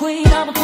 queen, I'm a queen.